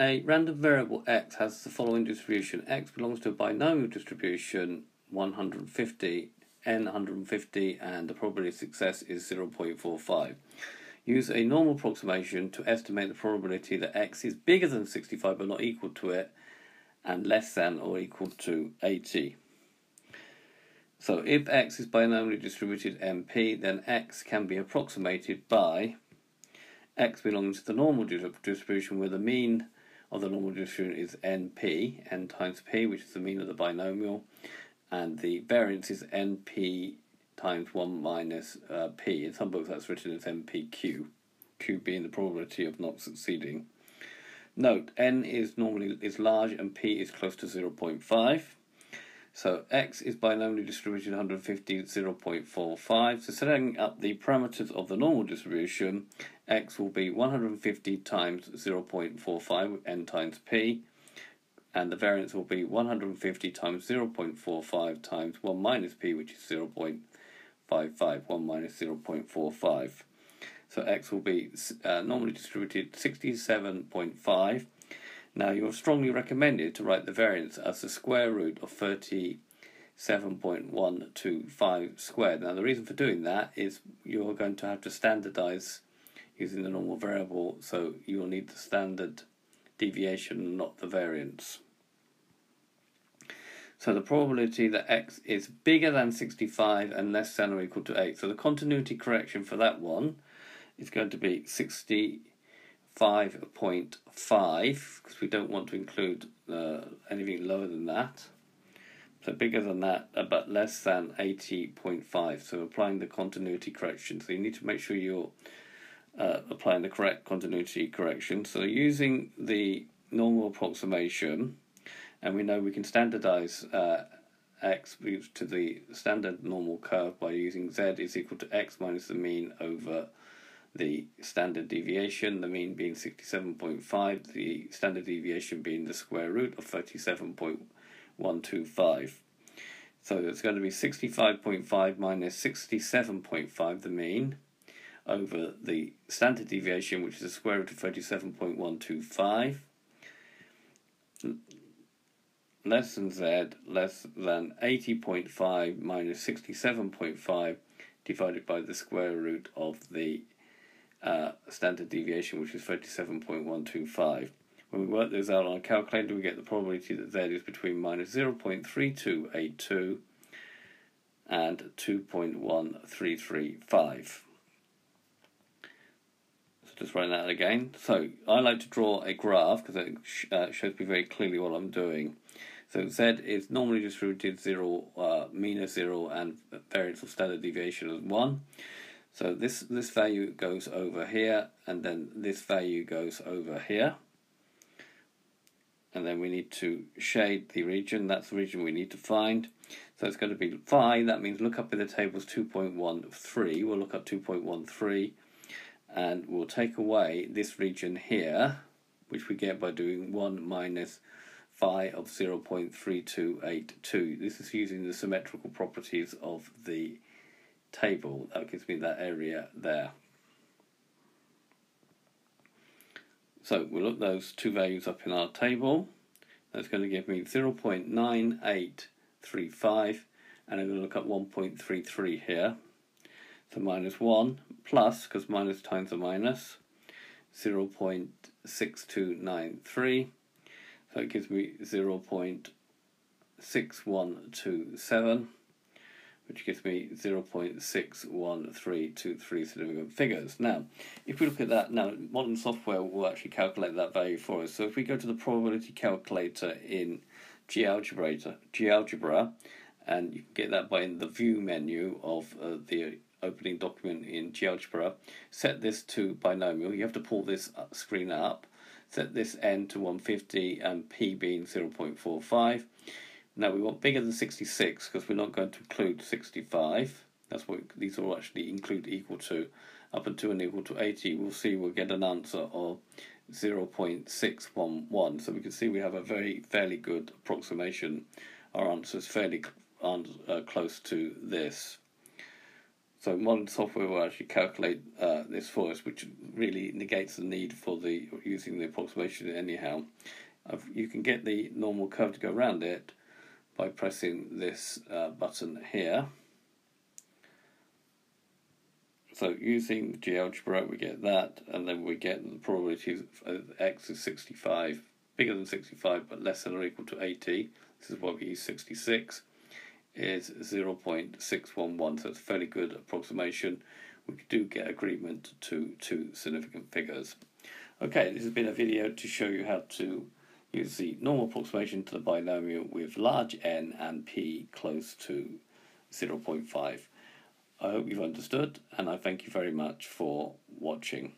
A random variable x has the following distribution. x belongs to a binomial distribution 150, n 150, and the probability of success is 0.45. Use a normal approximation to estimate the probability that x is bigger than 65 but not equal to it, and less than or equal to 80. So if x is binomially distributed np, then x can be approximated by x belonging to the normal distribution where the mean of the normal distribution is np, n times p, which is the mean of the binomial, and the variance is np times 1 minus uh, p. In some books that's written as npq, q being the probability of not succeeding. Note, n is normally is large and p is close to 0.5. So x is binomially distributed 150, 0.45. So setting up the parameters of the normal distribution, x will be 150 times 0.45, n times p, and the variance will be 150 times 0.45 times 1 minus p, which is 0.55, 1 minus 0.45. So x will be uh, normally distributed 67.5 now, you're strongly recommended to write the variance as the square root of 37.125 squared. Now, the reason for doing that is you're going to have to standardize using the normal variable, so you'll need the standard deviation, not the variance. So the probability that x is bigger than 65 and less than or equal to 8. So the continuity correction for that one is going to be 60 5.5 because we don't want to include uh, anything lower than that. So bigger than that, uh, but less than 80.5. So applying the continuity correction. So you need to make sure you're uh, applying the correct continuity correction. So using the normal approximation, and we know we can standardize uh, x to the standard normal curve by using z is equal to x minus the mean over the standard deviation, the mean being 67.5, the standard deviation being the square root of 37.125. So it's going to be 65.5 minus 67.5, the mean, over the standard deviation, which is the square root of 37.125, less than z, less than 80.5 minus 67.5 divided by the square root of the uh, standard deviation, which is 37.125. When we work those out on a calculator, we get the probability that z is between minus 0.3282 and 2.1335. So just write that again. So I like to draw a graph because it sh uh, shows me very clearly what I'm doing. So z is normally distributed 0, uh, mean of 0 and variance of standard deviation as 1. So this, this value goes over here, and then this value goes over here. And then we need to shade the region, that's the region we need to find. So it's going to be phi, that means look up in the tables 2.13, we'll look up 2.13, and we'll take away this region here, which we get by doing 1 minus phi of 0.3282. This is using the symmetrical properties of the table, that gives me that area there. So we'll look those two values up in our table. That's going to give me 0.9835 and I'm going to look at 1.33 here. So minus 1 plus, because minus times a minus, 0.6293. So it gives me 0.6127 which gives me 0.61323 significant figures. Now, if we look at that, now modern software will actually calculate that value for us. So if we go to the probability calculator in GeoGebra, and you can get that by in the view menu of uh, the opening document in GeoGebra, set this to binomial. You have to pull this screen up, set this n to 150 and p being 0.45 now we want bigger than 66 because we're not going to include 65. That's what these will actually include equal to. Up until and equal to 80, we'll see we'll get an answer of 0.611. So we can see we have a very fairly good approximation. Our answer is fairly uh, close to this. So modern software will actually calculate uh, this for us, which really negates the need for the using the approximation anyhow. You can get the normal curve to go around it by pressing this uh, button here. So using GeoGebra, we get that, and then we get the probability of x is 65, bigger than 65, but less than or equal to 80. This is why we use 66, is 0.611, so it's a fairly good approximation. We do get agreement to two significant figures. Okay, this has been a video to show you how to use the normal approximation to the binomial with large n and p close to 0.5. I hope you've understood, and I thank you very much for watching.